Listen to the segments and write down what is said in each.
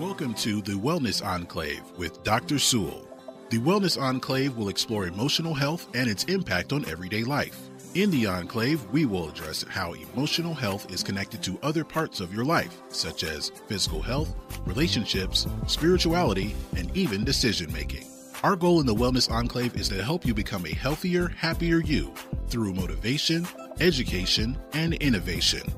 Welcome to the Wellness Enclave with Dr. Sewell. The Wellness Enclave will explore emotional health and its impact on everyday life. In the Enclave, we will address how emotional health is connected to other parts of your life, such as physical health, relationships, spirituality, and even decision making. Our goal in the Wellness Enclave is to help you become a healthier, happier you through motivation, education, and innovation.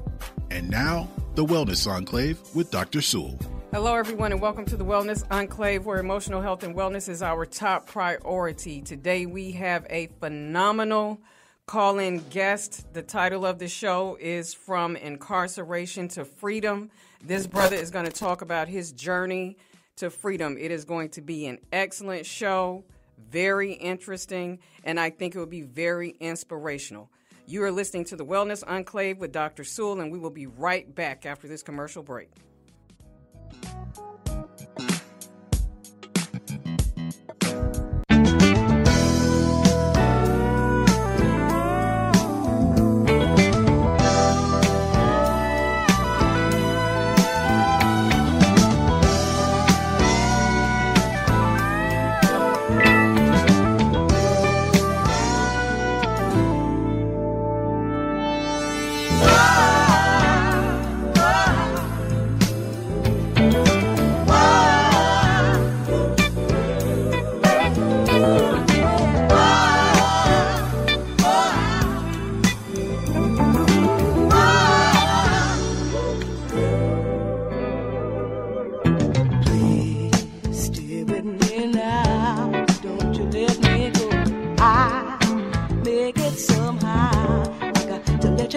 And now, the Wellness Enclave with Dr. Sewell. Hello, everyone, and welcome to the Wellness Enclave, where emotional health and wellness is our top priority. Today, we have a phenomenal call in guest. The title of the show is From Incarceration to Freedom. This brother is going to talk about his journey to freedom. It is going to be an excellent show, very interesting, and I think it will be very inspirational. You are listening to the Wellness Enclave with Dr. Sewell, and we will be right back after this commercial break.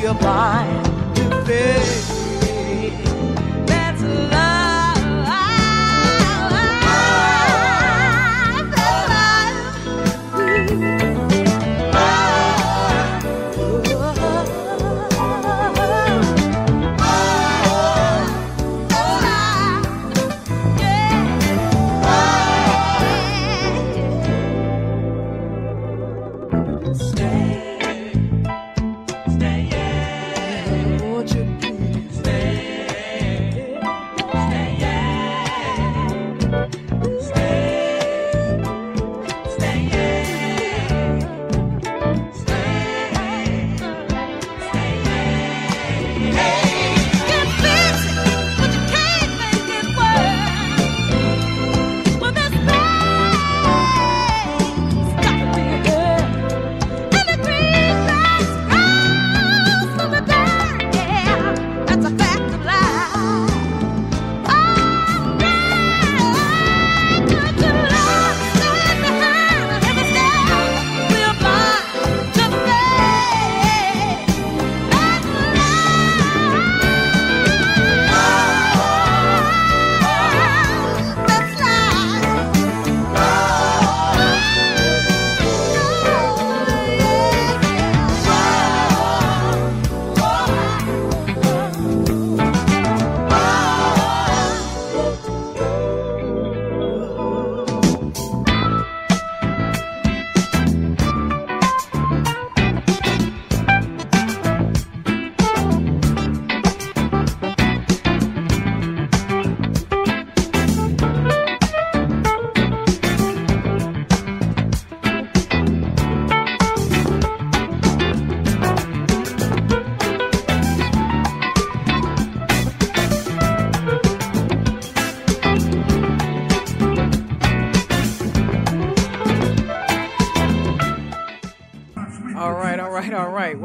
be a blind if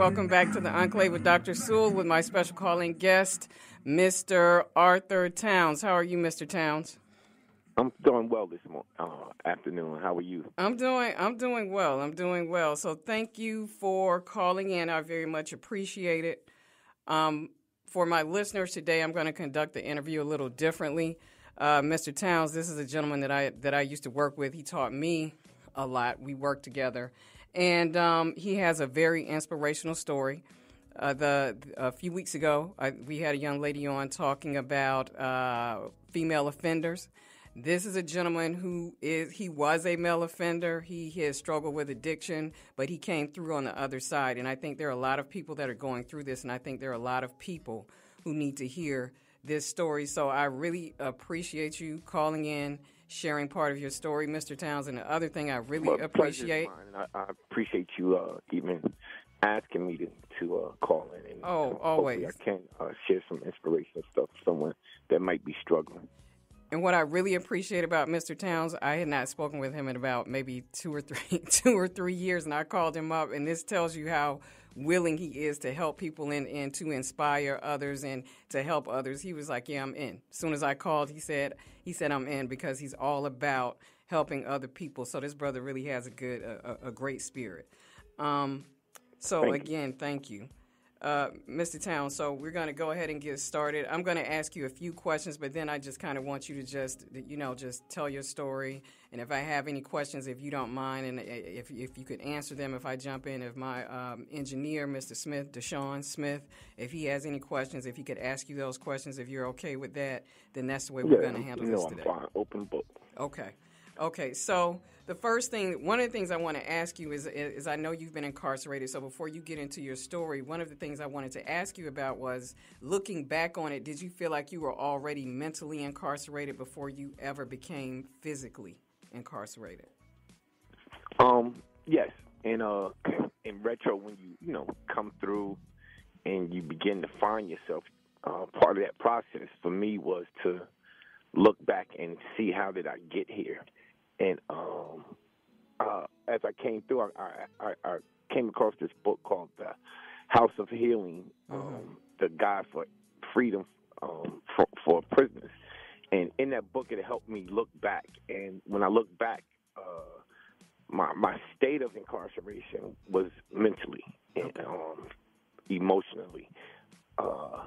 Welcome back to the Enclave with Dr. Sewell with my special calling guest, Mr. Arthur Towns. How are you, Mr. Towns? I'm doing well this uh, afternoon. How are you? I'm doing. I'm doing well. I'm doing well. So thank you for calling in. I very much appreciate it. Um, for my listeners today, I'm going to conduct the interview a little differently. Uh, Mr. Towns, this is a gentleman that I that I used to work with. He taught me a lot. We worked together, and um, he has a very inspirational story. Uh, the a few weeks ago, I, we had a young lady on talking about uh, female offenders. This is a gentleman who is he was a male offender. He has struggled with addiction, but he came through on the other side. And I think there are a lot of people that are going through this, and I think there are a lot of people who need to hear this story. So I really appreciate you calling in, sharing part of your story, Mr. Townsend. The other thing I really well, appreciate. I, I, appreciate you uh, even asking me to, to uh, call in. And, oh, always. I can uh, share some inspirational stuff with someone that might be struggling. And what I really appreciate about Mr. Towns, I had not spoken with him in about maybe two or three two or three years, and I called him up, and this tells you how willing he is to help people and, and to inspire others and to help others. He was like, "Yeah, I'm in." As soon as I called, he said, "He said I'm in because he's all about helping other people." So this brother really has a good, a, a great spirit. Um, so thank again, you. thank you. Uh, Mr. Town, so we're going to go ahead and get started. I'm going to ask you a few questions, but then I just kind of want you to just, you know, just tell your story. And if I have any questions, if you don't mind, and if, if you could answer them, if I jump in, if my um, engineer, Mr. Smith, Deshaun Smith, if he has any questions, if he could ask you those questions, if you're okay with that, then that's the way we're going to handle you this today. I'm fine. Open book. Okay. Okay, so the first thing, one of the things I want to ask you is, is I know you've been incarcerated. So before you get into your story, one of the things I wanted to ask you about was looking back on it. Did you feel like you were already mentally incarcerated before you ever became physically incarcerated? Um, yes, and uh, in retro, when you you know come through and you begin to find yourself, uh, part of that process for me was to look back and see how did I get here and um, uh, as I came through, I, I, I, came across this book called The House of Healing, um, mm-hmm. the guide for freedom um, for, for prisoners. And in that book, it helped me look back. And when I look back, uh, my my state of incarceration was mentally and um, emotionally, uh,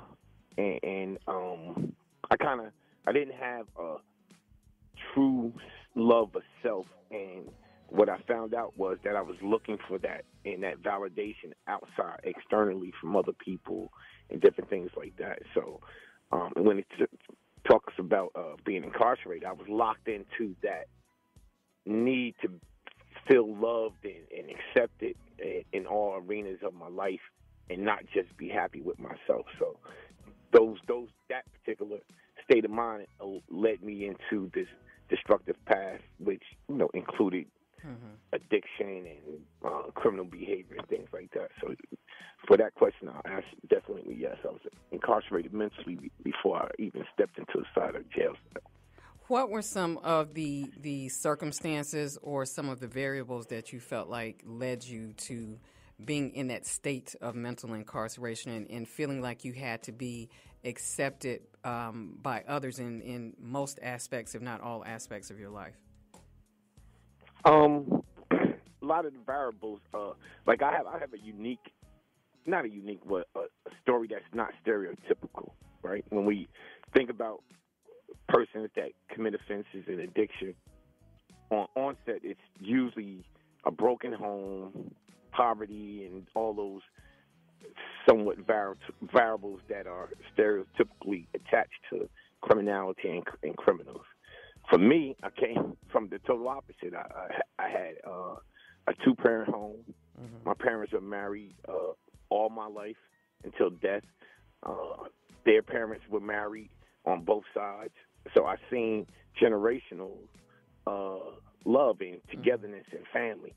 and, and um, I kind of I didn't have a true love of self. And what I found out was that I was looking for that and that validation outside, externally from other people and different things like that. So um, when it talks about uh, being incarcerated, I was locked into that need to feel loved and, and accepted in, in all arenas of my life and not just be happy with myself. So those those that particular state of mind uh, led me into this destructive path, which you know included mm-hmm. addiction and uh, criminal behavior and things like that. So, for that question, I'll answer definitely yes. I was incarcerated mentally before I even stepped into the side of jail cell. What were some of the the circumstances or some of the variables that you felt like led you to being in that state of mental incarceration and, and feeling like you had to be accepted um, by others in, in most aspects, if not all aspects of your life? Um, a lot of the variables. Uh, like I have, I have a unique, not a unique, but a, a story that's not stereotypical. Right? When we think about persons that commit offenses and addiction, on onset, it's usually a broken home, poverty, and all those somewhat variables that are stereotypically attached to criminality and, and, criminals. For me, I came from the total opposite. I, I, I had uh, a two parent home. Mm-hmm. My parents were married uh, all my life until death. Uh, their parents were married on both sides. So I seen generational uh, love and togetherness mm-hmm. and family.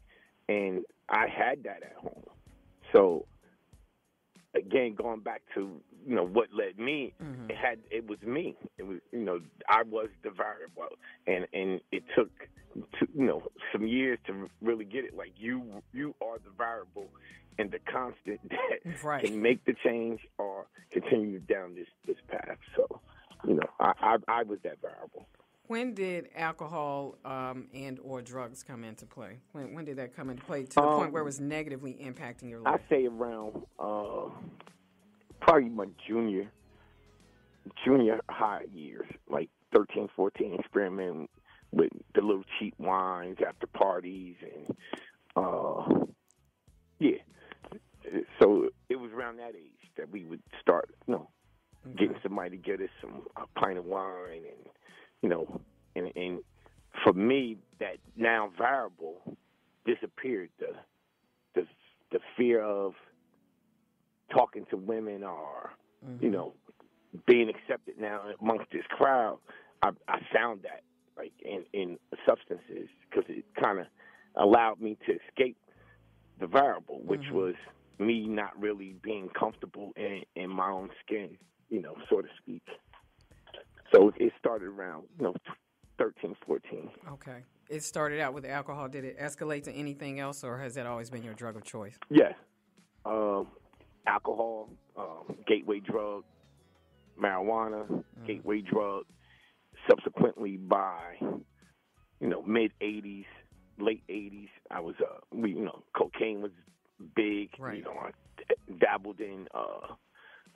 And I had that at home. So again, going back to you know what led me, mm-hmm. it had it was me. It was you know I was the variable, and and it took to, you know some years to really get it. Like you you are the variable and the constant that right. can make the change or continue down this this path. So you know I I, I was that variable. When did alcohol um, and or drugs come into play? When, when did that come into play to the um, point where it was negatively impacting your life? I say around uh, probably my junior junior high years, like 13, 14, experimenting with the little cheap wines after parties and uh yeah. So it was around that age that we would start, you know, getting somebody to get us some a pint of wine and you know, and and for me that now variable disappeared the the the fear of talking to women or mm-hmm. you know being accepted now amongst this crowd I, I found that like in in substances because it kind of allowed me to escape the variable which mm-hmm. was me not really being comfortable in in my own skin you know so to speak so it started around you know 13 14 okay it started out with alcohol. Did it escalate to anything else, or has that always been your drug of choice? Yes, um, alcohol, um, gateway drug, marijuana, mm. gateway drug. Subsequently, by you know mid '80s, late '80s, I was uh, we you know cocaine was big. Right. You know, I dabbled in uh,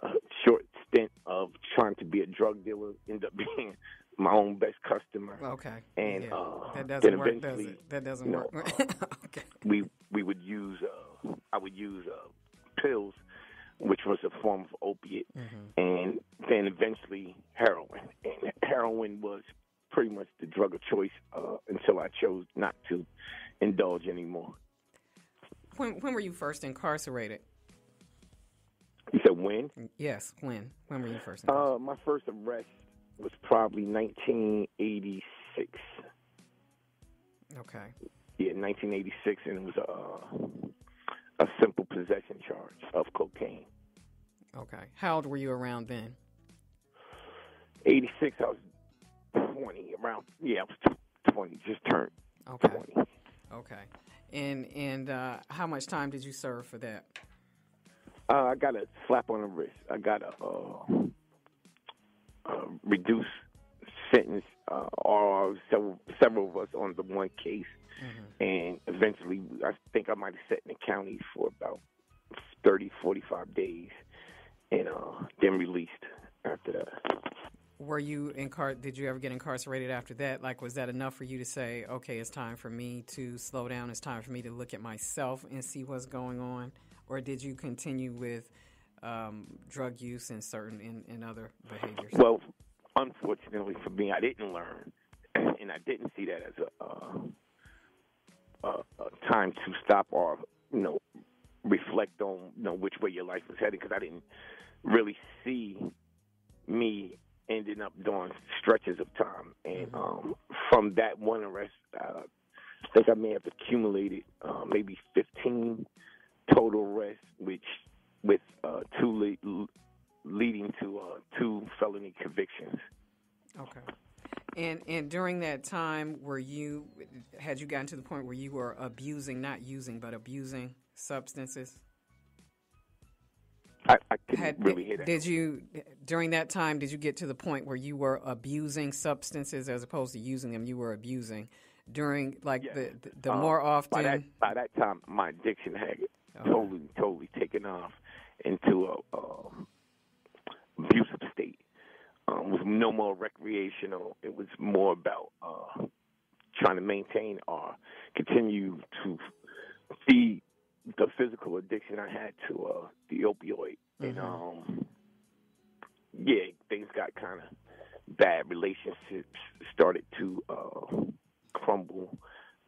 a short stint of trying to be a drug dealer. end up being my own best customer. Okay. And yeah. uh, that doesn't work, does it? That doesn't you know, work. okay. We we would use uh, I would use uh, pills, which was a form of opiate, mm-hmm. and then eventually heroin. And heroin was pretty much the drug of choice uh, until I chose not to indulge anymore. When when were you first incarcerated? You said when? Yes, when? When were you first? Uh, my first arrest was probably 1986. Okay. Yeah, 1986, and it was a a simple possession charge of cocaine. Okay. How old were you around then? 86, I was 20. Around yeah, I was 20. Just turned okay. 20. Okay. And and uh, how much time did you serve for that? Uh, I got a slap on the wrist. I got a uh, uh, reduced sentence, uh, or several, several of us on the one case. Mm-hmm. And eventually, I think I might have sat in the county for about 30, 45 days and uh, then released after that. Were you incar- Did you ever get incarcerated after that? Like, was that enough for you to say, okay, it's time for me to slow down, it's time for me to look at myself and see what's going on? Or did you continue with um, drug use and certain in, in other behaviors? Well, unfortunately for me, I didn't learn, and I didn't see that as a, uh, a, a time to stop or you know reflect on you know which way your life was heading because I didn't really see me ending up doing stretches of time, and mm-hmm. um, from that one arrest, uh, I think I may have accumulated uh, maybe 15 total arrests, which with uh, two le- leading to uh, two felony convictions. Okay. And and during that time, were you had you gotten to the point where you were abusing, not using, but abusing substances? I, I couldn't had, really hear that. Did you during that time? Did you get to the point where you were abusing substances as opposed to using them? You were abusing during like yes. the the, the um, more often. By that, by that time, my addiction had okay. totally totally taken off into a, a abusive state. Um, was no more recreational. It was more about uh, trying to maintain or continue to feed the physical addiction I had to uh, the opioid. Mm-hmm. And um, yeah, things got kind of bad. Relationships started to uh, crumble,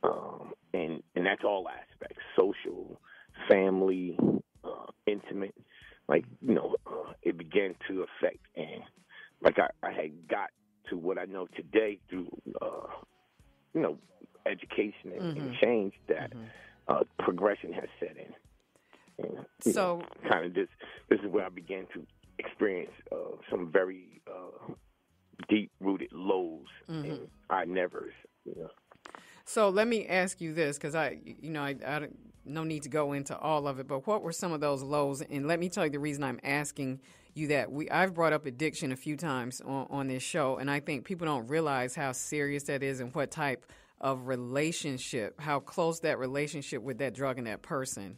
um, and and that's all aspects: social, family, uh, intimate, like you know, it began to affect and like I, I had got to what I know today through uh, you know education and, mm-hmm. and change that mm-hmm. uh, progression has set in. And, so kind of this this is where I began to experience uh, some very uh, deep rooted lows mm-hmm. and I never you know. So let me ask you this, because I, you know, I, I, no need to go into all of it, but what were some of those lows? And let me tell you the reason I'm asking you that. We I've brought up addiction a few times on, on this show, and I think people don't realize how serious that is and what type of relationship, how close that relationship with that drug and that person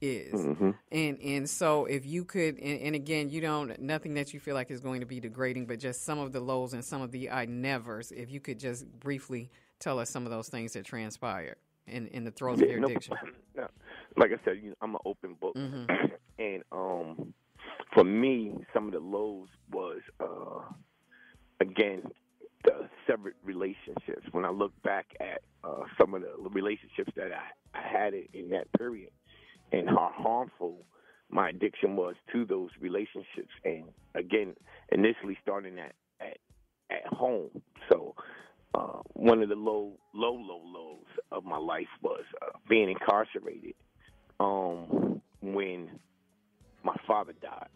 is. Mm-hmm. And and so if you could and, and, again you don't nothing that you feel like is going to be degrading, but just some of the lows and some of the I nevers, if you could just briefly tell us some of those things that transpired in, in the throes yeah, of your no, addiction. No, like I said, you know, I'm an open book. Mm-hmm. and um for me some of the lows was uh again the severed relationships. When I look back at uh, some of the relationships that I, I had in that period, and how harmful my addiction was to those relationships, and again, initially starting at at, at home. So, uh, one of the low, low, low lows of my life was uh, being incarcerated. Um, when my father died,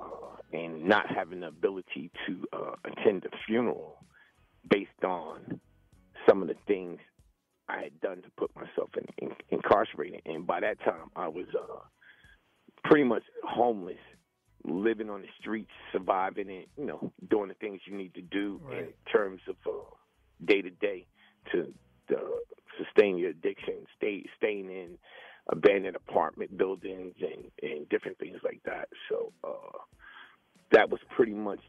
uh, and not having the ability to uh, attend the funeral based on some of the things I had done to put myself in, in incarcerated. And by that time, I was uh, pretty much homeless, living on the streets, surviving, and you know, doing the things you need to do right. in terms of day to day to sustain your addiction, stay staying in abandoned apartment buildings and and different things like that. So uh, that was pretty much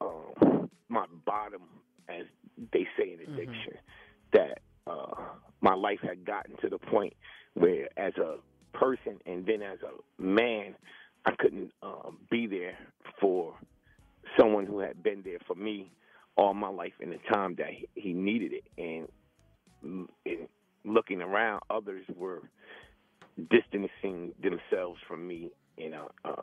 um, my bottom as they say in mm-hmm. addiction, mm-hmm. that uh, my life had gotten to the point where, as a person and then as a man, I couldn't um, be there for someone who had been there for me all my life in the time that he needed it. And in looking around, others were distancing themselves from me, you know, uh,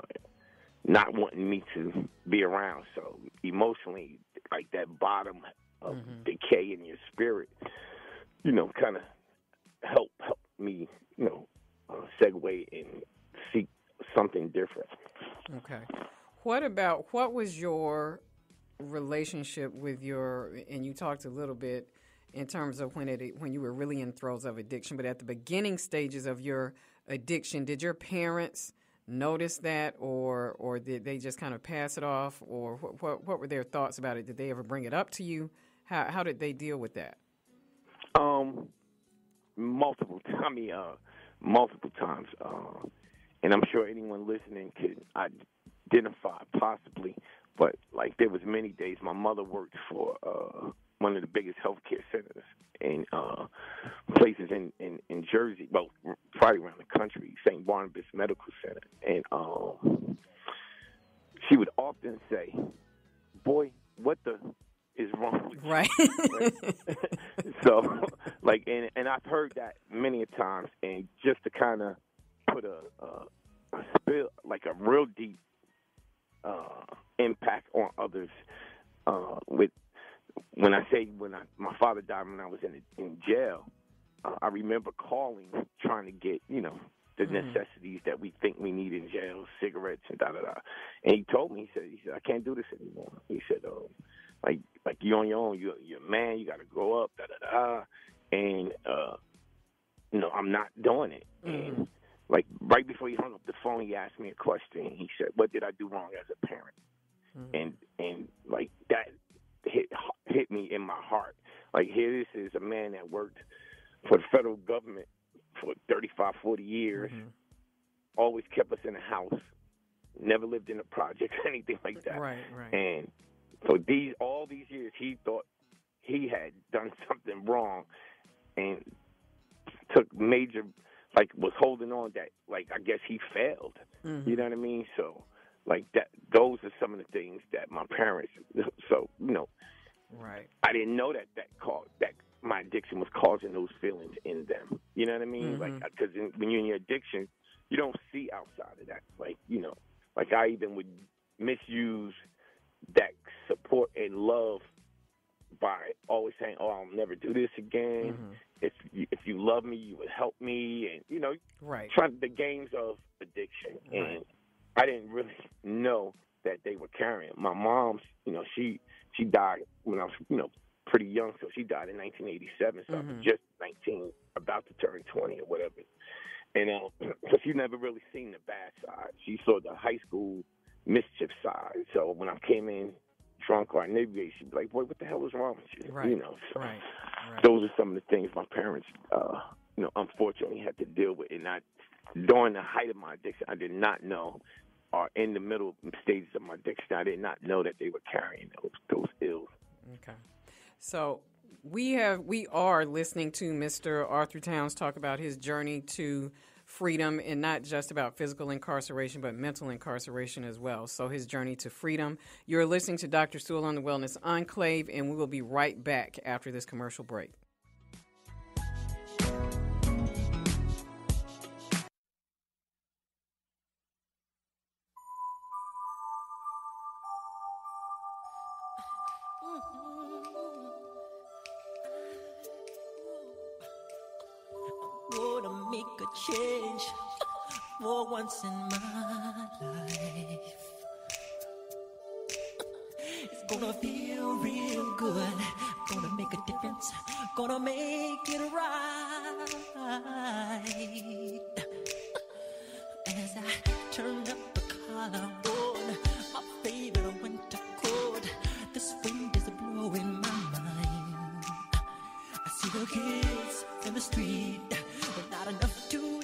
not wanting me to be around. So emotionally, like that bottom of mm-hmm. decay in your spirit, you know, kind of help help me, you know, uh, segue and seek something different. Okay. What about what was your relationship with your and you talked a little bit in terms of when it when you were really in throes of addiction, but at the beginning stages of your addiction, did your parents notice that, or or did they just kind of pass it off, or what what, what were their thoughts about it? Did they ever bring it up to you? How how did they deal with that? Um, multiple. I mean, uh, multiple times. Uh, and I'm sure anyone listening could identify possibly. But like, there was many days my mother worked for uh, one of the biggest healthcare centers in uh, places in, in in Jersey. Well, probably around the country, St. Barnabas Medical Center, and um, she would often say, "Boy, what the is wrong with right. you. so, like, and and I've heard that many a times, and just to kind of put a, a, a spill, like a real deep uh, impact on others. Uh, with when I say when I, my father died when I was in in jail, uh, I remember calling, trying to get you know the mm-hmm. necessities that we think we need in jail, cigarettes and da da da. And he told me, he said, he said, I can't do this anymore. He said, oh, like like you on your own. You're you're a man. You got to grow up. Da da da. And uh, you know, I'm not doing it. Mm-hmm. And like right before he hung up the phone, he asked me a question. He said, "What did I do wrong as a parent?" Mm-hmm. And and like that hit hit me in my heart. Like here, this is a man that worked for the federal government for 35, 40 years. Mm-hmm. Always kept us in the house. Never lived in a project, anything like that. Right, right. And so these all these years, he thought he had done something wrong, and took major, like was holding on that, like I guess he failed. Mm-hmm. You know what I mean? So, like that, those are some of the things that my parents. So you know, right? I didn't know that that caused that my addiction was causing those feelings in them. You know what I mean? Mm-hmm. Like because when you're in your addiction, you don't see outside of that. Like you know, like I even would misuse that support and love by always saying, "Oh, I'll never do this again." Mm-hmm. If you, if you love me, you would help me, and you know, right? Trying the games of addiction, right. and I didn't really know that they were carrying. My mom, you know, she she died when I was, you know, pretty young, so she died in 1987, so mm-hmm. I was just 19, about to turn 20 or whatever. And uh, so she never really seen the bad side. She saw the high school mischief side. So when I came in drunk or inebriated, she'd be like, "Boy, what the hell is wrong with you?" Right. You know. So right. right. Those are some of the things my parents, uh, you know, unfortunately had to deal with, and I during the height of my addiction, I did not know, or in the middle stages of my addiction, I did not know that they were carrying those those ills. Okay, so we have we are listening to Mr. Arthur Towns talk about his journey to freedom and not just about physical incarceration but mental incarceration as well. So his journey to freedom. You're listening to Dr. Sewell on the Wellness Enclave and we will be right back after this commercial break. Once in my life. It's gonna feel real good. Gonna make a difference. Gonna make it right. As I turn up the collar on my favorite winter coat, this wind is blowing in my mind. I see the kids in the street with not enough to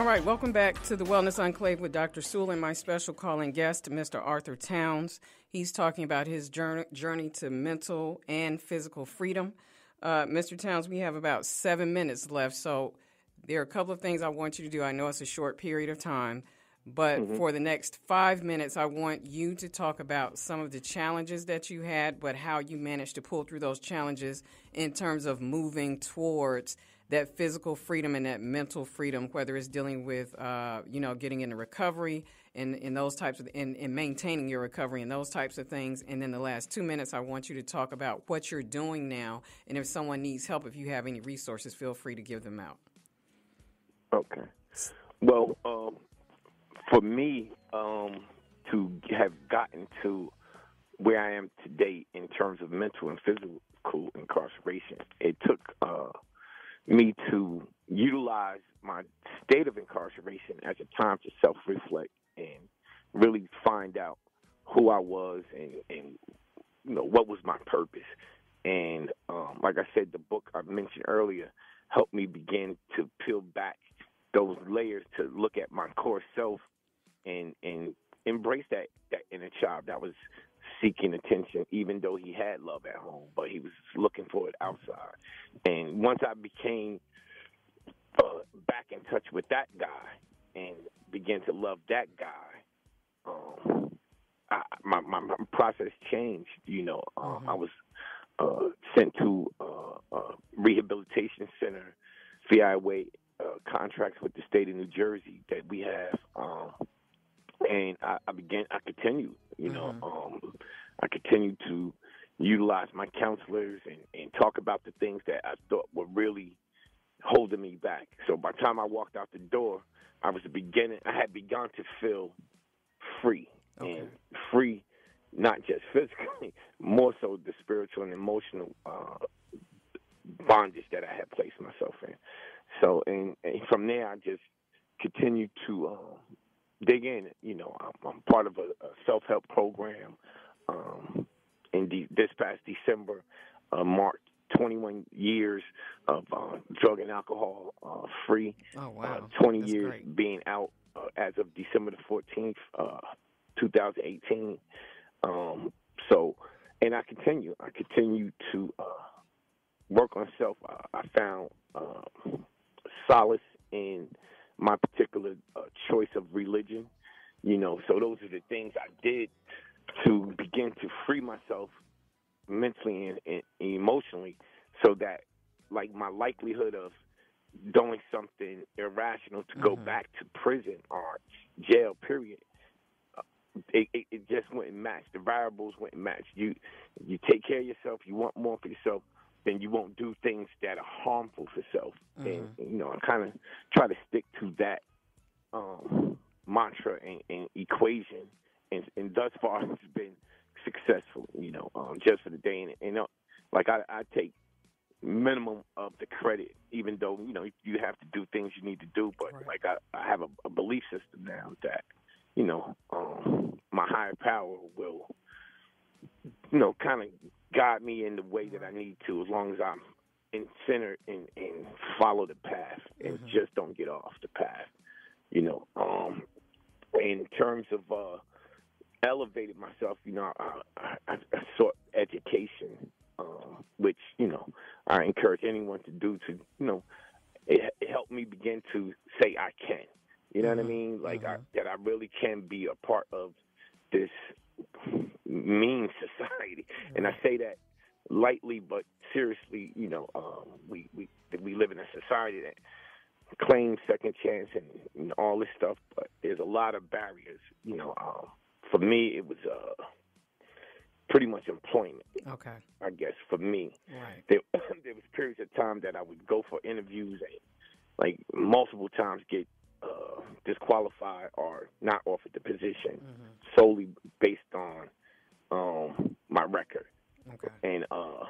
All right, welcome back to the Wellness Enclave with Dr. Sewell and my special calling guest, Mr. Arthur Towns. He's talking about his journey, journey to mental and physical freedom. Uh, Mr. Towns, we have about seven minutes left, so there are a couple of things I want you to do. I know it's a short period of time, but for the next five minutes, I want you to talk about some of the challenges that you had, but how you managed to pull through those challenges in terms of moving towards that physical freedom and that mental freedom, whether it's dealing with, uh, you know, getting into recovery and, and those types of, and, and maintaining your recovery and those types of things. And then the last two minutes, I want you to talk about what you're doing now. And if someone needs help, if you have any resources, feel free to give them out. Okay. Well, um, for me, um, to have gotten to where I am today in terms of mental and physical incarceration, it took uh, me to utilize my state of incarceration as a time to self reflect and really find out who I was and, and you know what was my purpose. And um, like I said, the book I mentioned earlier helped me begin to peel back those layers to look at my core self and and embrace that that inner child that was seeking attention, even though he had love at home, but he was looking for it outside. And once I became uh, back in touch with that guy and began to love that guy, um, I, my, my my process changed. You know, uh, I was uh, sent to uh, a rehabilitation center via way uh, contracts with the state of New Jersey that we have, um, and I, I began. I continued. You know, um, I continued to utilize my counselors and, and talk about the things that I thought were really holding me back. So by the time I walked out the door, I was beginning. I had begun to feel free and free, not just physically, more so the spiritual and emotional uh, bondage that I had placed myself in. So, and, and from there, I just continued to uh, dig in. You know, I'm, I'm part of a, a self help program. Um, in de- this past December, uh, marked 21 years of uh, drug and alcohol uh, free. Oh, wow. Uh, 20 That's years great. being out uh, as of December the 14th, uh, 2018. Um, so, and I continue. I continue to uh, work on self. I, I found solace in my particular uh, choice of religion. You know, so those are the things I did to begin to free myself mentally and, and emotionally, so that like my likelihood of doing something irrational to go Mhm. back to prison or jail, period, uh, it, it, it just wouldn't match. The variables wouldn't match. You you take care of yourself. You want more for yourself. Then you won't do things that are harmful for self. And you know, I kind of try to stick to that um, mantra and, and equation, and, and thus far it's been successful. You know, um, just for the day, and, and uh, like I, I take minimum of the credit, even though you know you have to do things you need to do. But Right. like I, I have a, a belief system now that you know um, my higher power will, you know, kind of guide me in the way that I need to, as long as I'm in center and, and follow the path and Mhm. just don't get off the path. You know, um, in terms of uh, elevated myself, you know, I, I, I sought education, um, which you know I encourage anyone to do. To you know, it, it helped me begin to say I can. You know what I Mhm, mean? Like I, mhm. that I really can be a part of this mean society, and I say that lightly but seriously. You know, um, we we we live in a society that claims second chance and, and all this stuff, but there's a lot of barriers. You know, um, for me, it was uh, pretty much employment. Okay. I guess for me, Right. there there was periods of time that I would go for interviews and like multiple times get uh, disqualified or not offered the position Mhm. solely based on um, my record Okay. and uh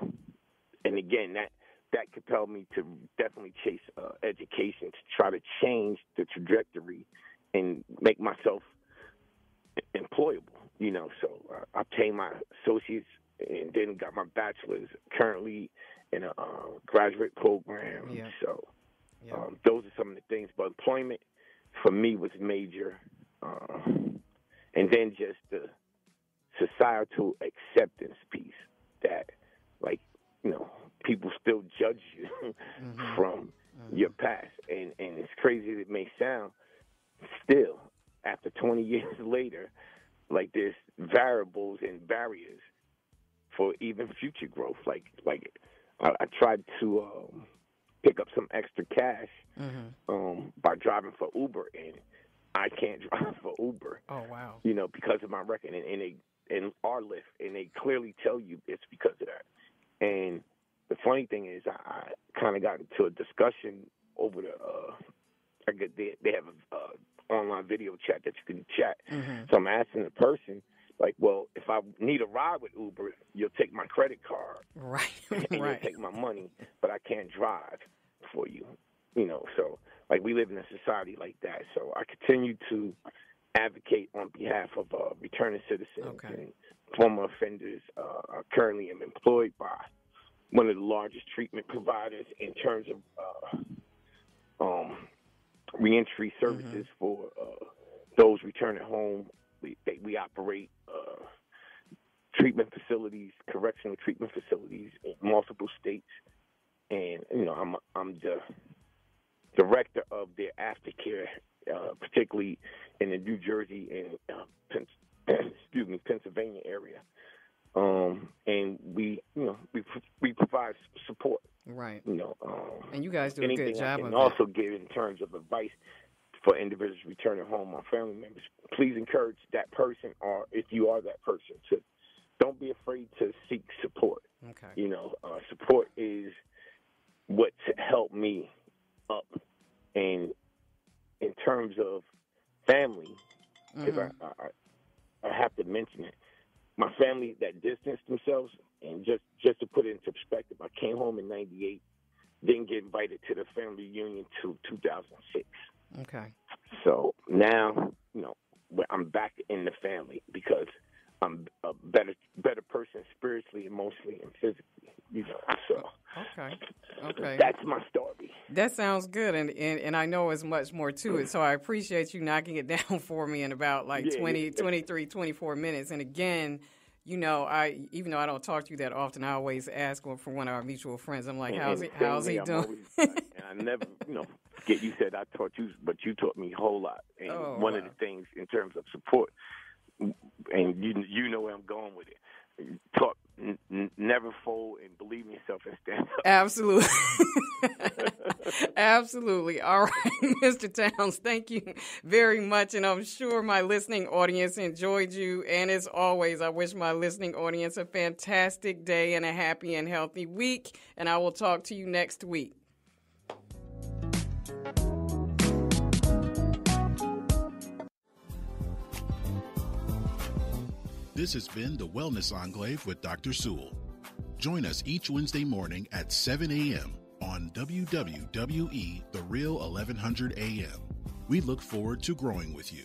and again that that compelled me to definitely chase uh, education to try to change the trajectory and make myself employable you know so uh, I obtained my associates and then got my bachelor's currently in a uh, graduate program Yeah. so Yeah. um, those are some of the things but employment for me was major uh, and then just the societal acceptance piece that like you know people still judge you Mhm. from Mhm. your past and and as crazy as it may sound still after 20 years later like there's variables and barriers for even future growth like like i, I tried to um pick up some extra cash Mhm. um by driving for uber and i can't drive for uber Oh wow. you know, because of my record and, and they and our list, and they clearly tell you it's because of that. And the funny thing is, I, I kind of got into a discussion over the. Uh, I get they they have a uh, online video chat that you can chat. Mhm. So I'm asking the person, like, well, if I need a ride with Uber, you'll take my credit card Right. and you'll take my money, but I can't drive for you. You know, so like we live in a society like that. So I continue to advocate on behalf of uh, returning citizens Okay. and former offenders. Uh, currently am employed by one of the largest treatment providers in terms of uh, um, reentry services for uh, those returning home. We they, we operate uh, treatment facilities, correctional treatment facilities in multiple states, and you know I'm I'm the director of their aftercare, uh, particularly in the New Jersey and uh, excuse me Pennsylvania area. Um, and we you know we we provide support. Right. You know, um, And you guys do a good job I of can that. also give in terms of advice for individuals returning home or family members. Please encourage that person, or if you are that person, to don't be afraid to seek support. Okay. You know, uh, support is what helped me up, and in terms of family, because Mhm. I, I I have to mention it. My family that distanced themselves, and just just to put it into perspective, I came home in '98, didn't get invited to the family reunion till 2006. Okay. So now, you know, I'm back in the family because I'm a better better person spiritually, emotionally, and physically. You know, so Okay. Okay. that's my story. That sounds good, and, and and I know there's much more to it. So I appreciate you knocking it down for me in about like Yeah, 20, yeah. 23, 24 minutes. And again, you know, I even though I don't talk to you that often, I always ask for one of our mutual friends. I'm like, And- how's he? How's he doing? always- and I never, you know, forget you said I taught you, but you taught me a whole lot. And Oh, one of the things in terms of support, and you you know where I'm going with it. Taught n- n- never fold and believe in yourself and stand up. Absolutely. Absolutely. All right, Mr. Towns, thank you very much. And I'm sure my listening audience enjoyed you. And as always, I wish my listening audience a fantastic day and a happy and healthy week. And I will talk to you next week. This has been the Wellness Enclave with Dr. Sewell. Join us each Wednesday morning at 7 a.m. on WWE The Real 1100 AM. We look forward to growing with you.